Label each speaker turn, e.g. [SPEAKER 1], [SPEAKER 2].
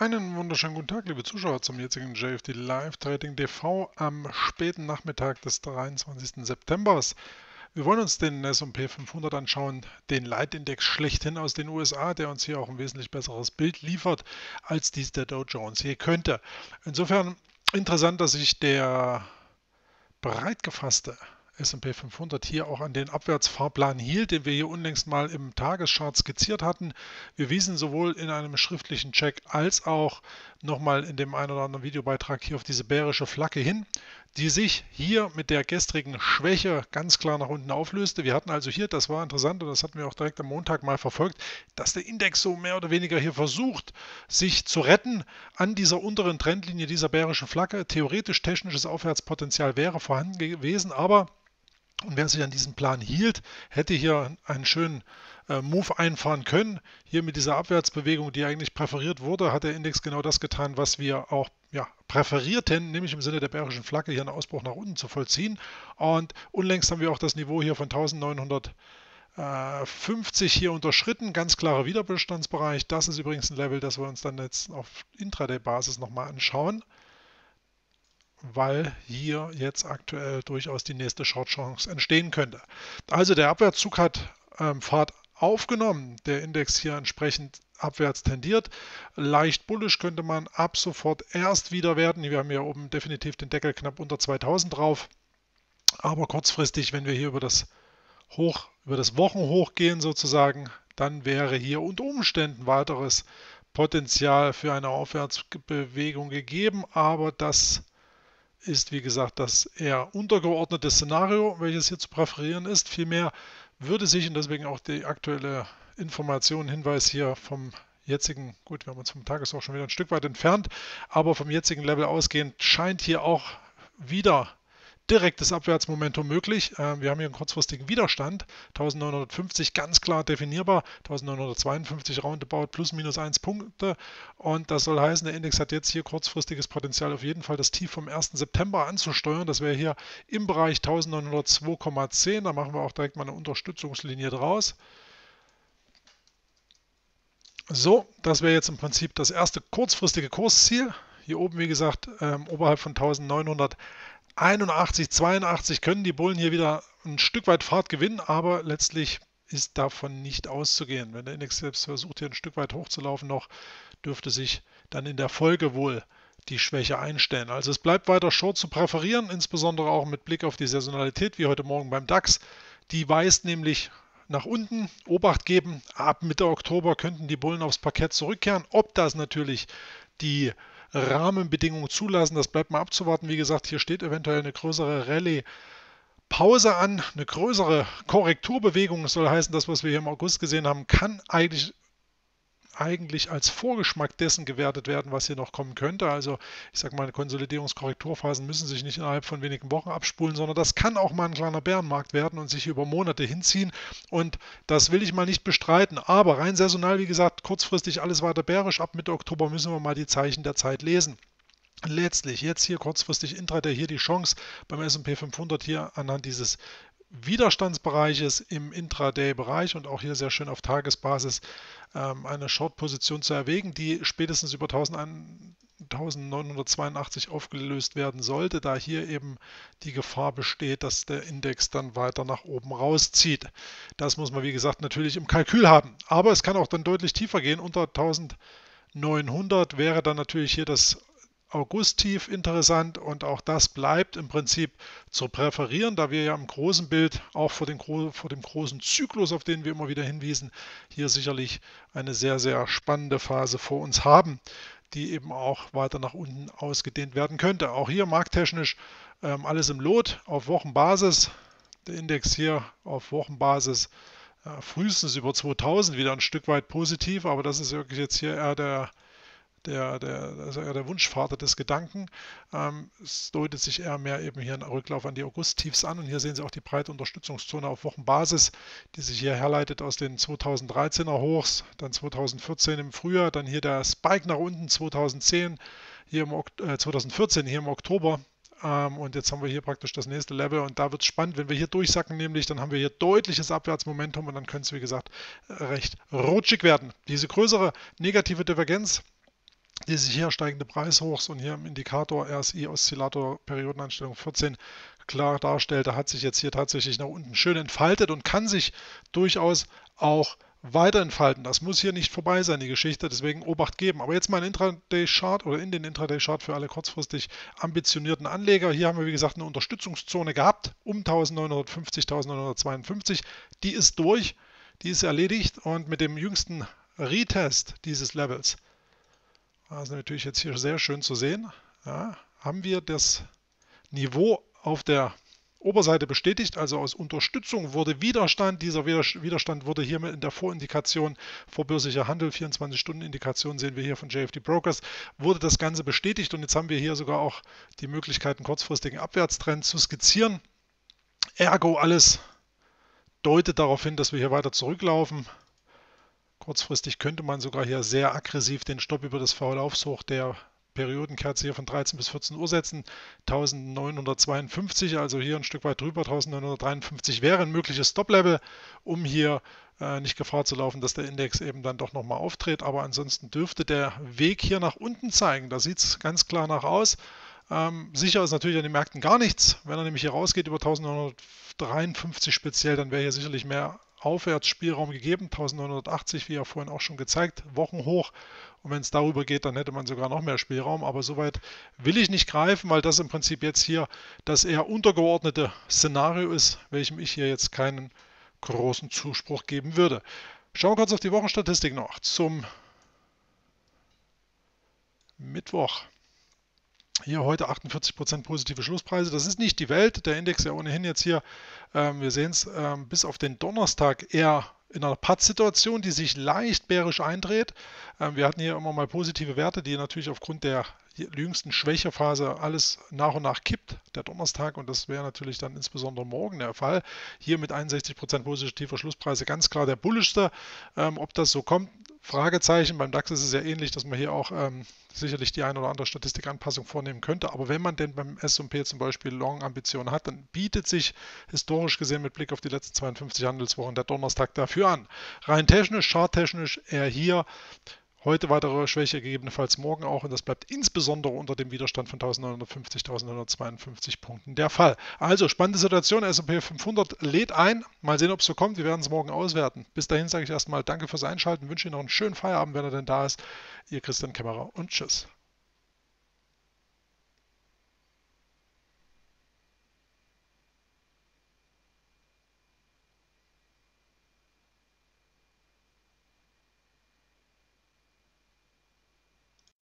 [SPEAKER 1] Einen wunderschönen guten Tag, liebe Zuschauer, zum jetzigen JFD Live Trading TV am späten Nachmittag des 23. September. Wir wollen uns den S&P 500 anschauen, den Leitindex schlechthin aus den USA, der uns hier auch ein wesentlich besseres Bild liefert, als dies der Dow Jones hier könnte. Insofern interessant, dass sich der breit gefasste S&P 500 hier auch an den Abwärtsfahrplan hielt, den wir hier unlängst mal im Tageschart skizziert hatten. Wir wiesen sowohl in einem schriftlichen Check als auch nochmal in dem einen oder anderen Videobeitrag hier auf diese bärische Flagge hin, die sich hier mit der gestrigen Schwäche ganz klar nach unten auflöste. Wir hatten also hier, das war interessant und das hatten wir auch direkt am Montag mal verfolgt, dass der Index so mehr oder weniger hier versucht, sich zu retten an dieser unteren Trendlinie dieser bärischen Flagge. Theoretisch technisches Aufwärtspotenzial wäre vorhanden gewesen, aber und wer sich an diesen Plan hielt, hätte hier einen schönen äh, Move einfahren können. Hier mit dieser Abwärtsbewegung, die eigentlich präferiert wurde, hat der Index genau das getan, was wir auch ja, präferierten, nämlich im Sinne der bärischen Flagge hier einen Ausbruch nach unten zu vollziehen. Und unlängst haben wir auch das Niveau hier von 1950 hier unterschritten. Ganz klarer Widerbestandsbereich. Das ist übrigens ein Level, das wir uns dann jetzt auf Intraday-Basis nochmal anschauen weil hier jetzt aktuell durchaus die nächste Short-Chance entstehen könnte. Also der Abwärtszug hat ähm, Fahrt aufgenommen, der Index hier entsprechend abwärts tendiert. Leicht bullisch könnte man ab sofort erst wieder werden. Wir haben hier oben definitiv den Deckel knapp unter 2000 drauf. Aber kurzfristig, wenn wir hier über das Hoch, über das Wochenhoch gehen sozusagen, dann wäre hier unter Umständen weiteres Potenzial für eine Aufwärtsbewegung gegeben. Aber das ist, wie gesagt, das eher untergeordnete Szenario, welches hier zu präferieren ist. Vielmehr würde sich, und deswegen auch die aktuelle Information, Hinweis hier vom jetzigen, gut, wir haben uns vom Tageshoch schon wieder ein Stück weit entfernt, aber vom jetzigen Level ausgehend scheint hier auch wieder direktes Abwärtsmomentum möglich. Ähm, wir haben hier einen kurzfristigen Widerstand, 1950 ganz klar definierbar, 1952 roundabout plus minus 1 Punkte und das soll heißen, der Index hat jetzt hier kurzfristiges Potenzial auf jeden Fall das Tief vom 1. September anzusteuern. Das wäre hier im Bereich 1902,10. Da machen wir auch direkt mal eine Unterstützungslinie draus. So, das wäre jetzt im Prinzip das erste kurzfristige Kursziel. Hier oben, wie gesagt, ähm, oberhalb von 1900 81, 82 können die Bullen hier wieder ein Stück weit Fahrt gewinnen, aber letztlich ist davon nicht auszugehen. Wenn der Index selbst versucht, hier ein Stück weit hochzulaufen noch, dürfte sich dann in der Folge wohl die Schwäche einstellen. Also es bleibt weiter Short zu präferieren, insbesondere auch mit Blick auf die Saisonalität, wie heute Morgen beim DAX. Die weist nämlich nach unten. Obacht geben, ab Mitte Oktober könnten die Bullen aufs Parkett zurückkehren. Ob das natürlich die Rahmenbedingungen zulassen. Das bleibt mal abzuwarten. Wie gesagt, hier steht eventuell eine größere Rallye. Pause an, eine größere Korrekturbewegung. Das soll heißen, das, was wir hier im August gesehen haben, kann eigentlich eigentlich als Vorgeschmack dessen gewertet werden, was hier noch kommen könnte. Also ich sage mal, Konsolidierungskorrekturphasen müssen sich nicht innerhalb von wenigen Wochen abspulen, sondern das kann auch mal ein kleiner Bärenmarkt werden und sich über Monate hinziehen. Und das will ich mal nicht bestreiten. Aber rein saisonal, wie gesagt, kurzfristig alles weiter bärisch. Ab Mitte Oktober müssen wir mal die Zeichen der Zeit lesen. Letztlich jetzt hier kurzfristig Intraday hier die Chance beim S&P 500 hier anhand dieses Widerstandsbereiches im Intraday-Bereich und auch hier sehr schön auf Tagesbasis ähm, eine Short-Position zu erwägen, die spätestens über 1982 aufgelöst werden sollte, da hier eben die Gefahr besteht, dass der Index dann weiter nach oben rauszieht. Das muss man, wie gesagt, natürlich im Kalkül haben. Aber es kann auch dann deutlich tiefer gehen. Unter 1900 wäre dann natürlich hier das August-Tief interessant und auch das bleibt im Prinzip zu präferieren, da wir ja im großen Bild auch vor dem, vor dem großen Zyklus, auf den wir immer wieder hinwiesen, hier sicherlich eine sehr, sehr spannende Phase vor uns haben, die eben auch weiter nach unten ausgedehnt werden könnte. Auch hier markttechnisch ähm, alles im Lot auf Wochenbasis. Der Index hier auf Wochenbasis äh, frühestens über 2000 wieder ein Stück weit positiv, aber das ist wirklich jetzt hier eher der der, der, also der Wunschvater des Gedanken. Ähm, es deutet sich eher mehr eben hier ein Rücklauf an die August-Tiefs an und hier sehen Sie auch die breite Unterstützungszone auf Wochenbasis, die sich hier herleitet aus den 2013er Hochs, dann 2014 im Frühjahr, dann hier der Spike nach unten 2010, hier im, äh, 2014 hier im Oktober ähm, und jetzt haben wir hier praktisch das nächste Level und da wird es spannend. Wenn wir hier durchsacken, nämlich, dann haben wir hier deutliches Abwärtsmomentum und dann könnte es, wie gesagt, recht rutschig werden. Diese größere negative Divergenz Diese hier steigende Preishochs und hier im Indikator RSI Oszillator Periodeneinstellung 14 klar darstellt, da hat sich jetzt hier tatsächlich nach unten schön entfaltet und kann sich durchaus auch weiter entfalten. Das muss hier nicht vorbei sein, die Geschichte, deswegen Obacht geben. Aber jetzt mal ein Intraday-Chart oder in den Intraday-Chart für alle kurzfristig ambitionierten Anleger. Hier haben wir, wie gesagt, eine Unterstützungszone gehabt um 1950, 1952. Die ist durch, die ist erledigt und mit dem jüngsten Retest dieses Levels, das ist natürlich jetzt hier sehr schön zu sehen, ja, haben wir das Niveau auf der Oberseite bestätigt, also aus Unterstützung wurde Widerstand. Dieser Widerstand wurde hier in der Vorindikation vorbörslicher Handel, 24-Stunden-Indikation sehen wir hier von JFD Brokers, wurde das Ganze bestätigt und jetzt haben wir hier sogar auch die Möglichkeit, einen kurzfristigen Abwärtstrend zu skizzieren. Ergo alles deutet darauf hin, dass wir hier weiter zurücklaufen. Kurzfristig könnte man sogar hier sehr aggressiv den Stopp über das Verlaufshoch der Periodenkerze hier von 13 bis 14 Uhr setzen. 1952, also hier ein Stück weit drüber, 1953 wäre ein mögliches Stop-Level, um hier äh, nicht Gefahr zu laufen, dass der Index eben dann doch nochmal auftritt. Aber ansonsten dürfte der Weg hier nach unten zeigen. Da sieht es ganz klar nach aus. Ähm, sicher ist natürlich an den Märkten gar nichts. Wenn er nämlich hier rausgeht über 1953 speziell, dann wäre hier sicherlich mehr Aufwärtsspielraum gegeben, 1980, wie ja vorhin auch schon gezeigt, Wochenhoch. Und wenn es darüber geht, dann hätte man sogar noch mehr Spielraum. Aber soweit will ich nicht greifen, weil das im Prinzip jetzt hier das eher untergeordnete Szenario ist, welchem ich hier jetzt keinen großen Zuspruch geben würde. Schauen wir kurz auf die Wochenstatistik noch zum Mittwoch. Hier heute 48% positive Schlusspreise. Das ist nicht die Welt. Der Index ja ohnehin jetzt hier, ähm, wir sehen es, ähm, bis auf den Donnerstag eher in einer Paz-Situation, die sich leicht bärisch eindreht. Ähm, wir hatten hier immer mal positive Werte, die natürlich aufgrund der jüngsten Schwächephase alles nach und nach kippt, der Donnerstag, und das wäre natürlich dann insbesondere morgen der Fall. Hier mit 61% positiver Schlusspreise ganz klar der bullischste. Ähm, ob das so kommt, Fragezeichen. Beim DAX ist es ja ähnlich, dass man hier auch ähm, sicherlich die eine oder andere Statistikanpassung vornehmen könnte. Aber wenn man denn beim S&P zum Beispiel Long-Ambitionen hat, dann bietet sich historisch gesehen mit Blick auf die letzten 52 Handelswochen der Donnerstag dafür an. Rein technisch, charttechnisch eher hier Heute weitere Schwäche, gegebenenfalls morgen auch. Und das bleibt insbesondere unter dem Widerstand von 1950, 1952 Punkten der Fall. Also spannende Situation. S&P 500 lädt ein. Mal sehen, ob es so kommt. Wir werden es morgen auswerten. Bis dahin sage ich erstmal Danke fürs Einschalten. Wünsche Ihnen noch einen schönen Feierabend, wenn er denn da ist. Ihr Christian Kämmerer und Tschüss.